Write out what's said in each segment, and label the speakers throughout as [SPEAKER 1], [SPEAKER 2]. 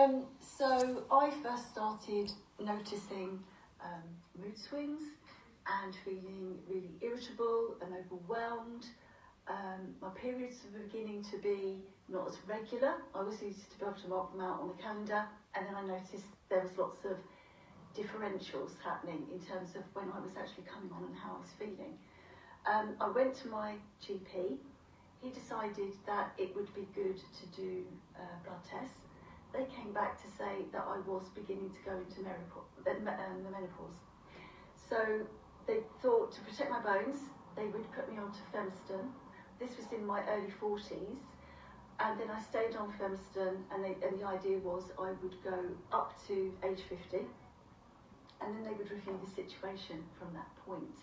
[SPEAKER 1] Um, so I first started noticing um, mood swings and feeling really irritable and overwhelmed. Um, my periods were beginning to be not as regular. I was used to be able to mark them out on the calendar, and then I noticed there was lots of differentials happening in terms of when I was actually coming on and how I was feeling. Um, I went to my GP. He decided that it would be good to do uh, blood tests. Came back to say that I was beginning to go into um, the menopause. So they thought to protect my bones, they would put me onto Femoston. This was in my early 40s. And then I stayed on Femoston, and, they, and the idea was I would go up to age 50 and then they would review the situation from that point.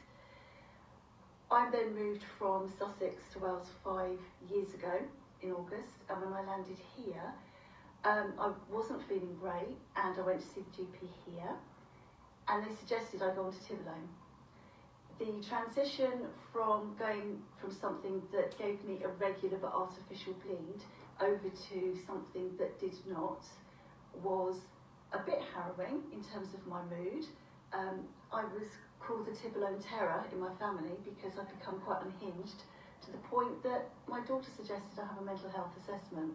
[SPEAKER 1] I then moved from Sussex to Wales five years ago in August, and when I landed here, um, I wasn't feeling great, and I went to see the GP here, and they suggested I go on to Tibolone. The transition from going from something that gave me a regular but artificial bleed over to something that did not was a bit harrowing in terms of my mood. Um, I was called the Tibolone Terror in my family because I'd become quite unhinged to the point that my daughter suggested I have a mental health assessment.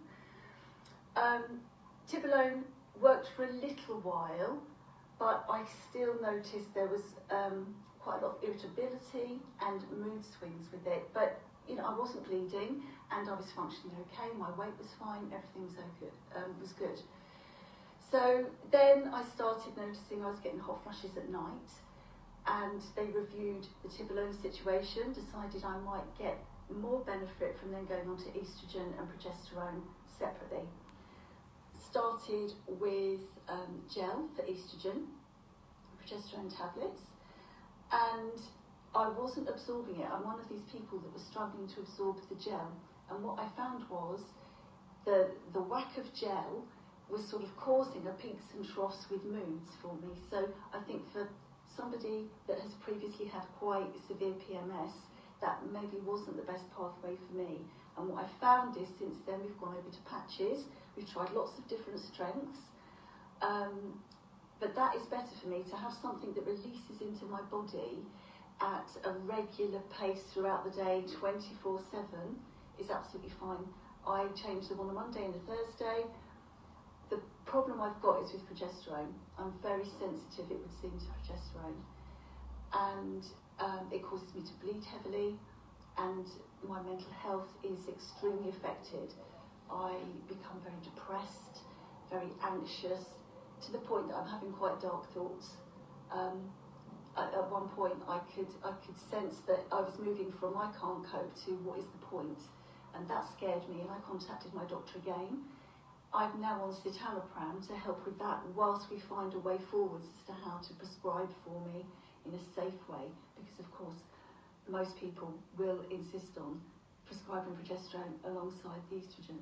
[SPEAKER 1] Um, Tibolone worked for a little while, but I still noticed there was um, quite a lot of irritability and mood swings with it. But you know, I wasn't bleeding and I was functioning okay. My weight was fine. Everything was okay, um, was good. So then I started noticing I was getting hot flushes at night, and they reviewed the Tibolone situation, decided I might get more benefit from then going on to estrogen and progesterone separately. Started with um, gel for estrogen, progesterone tablets, and I wasn't absorbing it. I'm one of these people that was struggling to absorb the gel, and what I found was the the whack of gel was sort of causing a peaks and troughs with moods for me. So I think for somebody that has previously had quite severe PMS, that maybe wasn't the best pathway for me. And what I found is since then we've gone over to patches, we've tried lots of different strengths. Um, but that is better for me to have something that releases into my body at a regular pace throughout the day, 24 7, is absolutely fine. I change them on a Monday and a Thursday the problem I've got is with progesterone. I'm very sensitive, it would seem, to progesterone. And um, it causes me to bleed heavily, and my mental health is extremely affected. I become very depressed, very anxious, to the point that I'm having quite dark thoughts. Um, at, at, one point, I could I could sense that I was moving from I can't cope to what is the point, and that scared me. And I contacted my doctor again, I'm now on citalopram to help with that whilst we find a way forwards as to how to prescribe for me in a safe way because of course most people will insist on prescribing progesterone alongside the estrogen.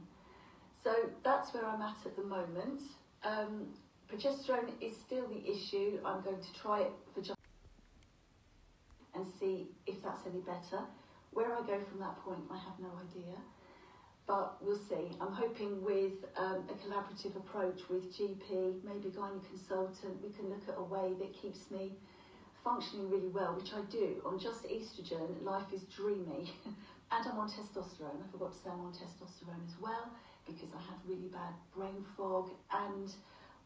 [SPEAKER 1] So that's where I'm at at the moment. Um, progesterone is still the issue. I'm going to try it for just and see if that's any better. Where I go from that point, I have no idea but we'll see. I'm hoping with um, a collaborative approach with GP, maybe gynae consultant, we can look at a way that keeps me functioning really well, which I do. On just estrogen, life is dreamy. and I'm on testosterone. I forgot to say I'm on testosterone as well because I had really bad brain fog and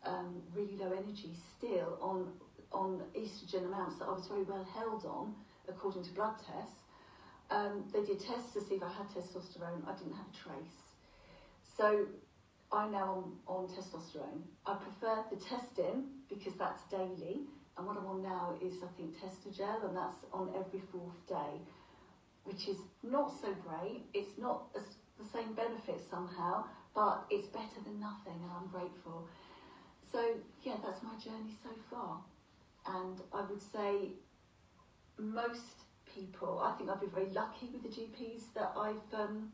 [SPEAKER 1] um, really low energy still on, on estrogen amounts that I was very well held on according to blood tests. Um, they did tests to see if I had testosterone. I didn't have a trace. So I'm now on, on testosterone. I prefer the testing because that's daily. And what I'm on now is, I think, Testogel, and that's on every fourth day, which is not so great. It's not the same benefit somehow, but it's better than nothing, and I'm grateful. So, yeah, that's my journey so far. And I would say most people. I think I've been very lucky with the GPs that I've um,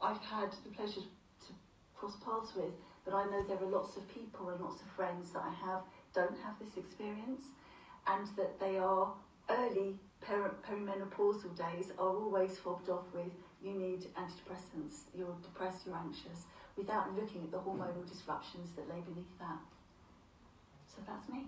[SPEAKER 1] I've had the pleasure to cross paths with. But I know there are lots of people and lots of friends that I have don't have this experience, and that they are early per- perimenopausal days are always fobbed off with you need antidepressants, you're depressed, you're anxious, without looking at the hormonal disruptions that lay beneath that. So that's me.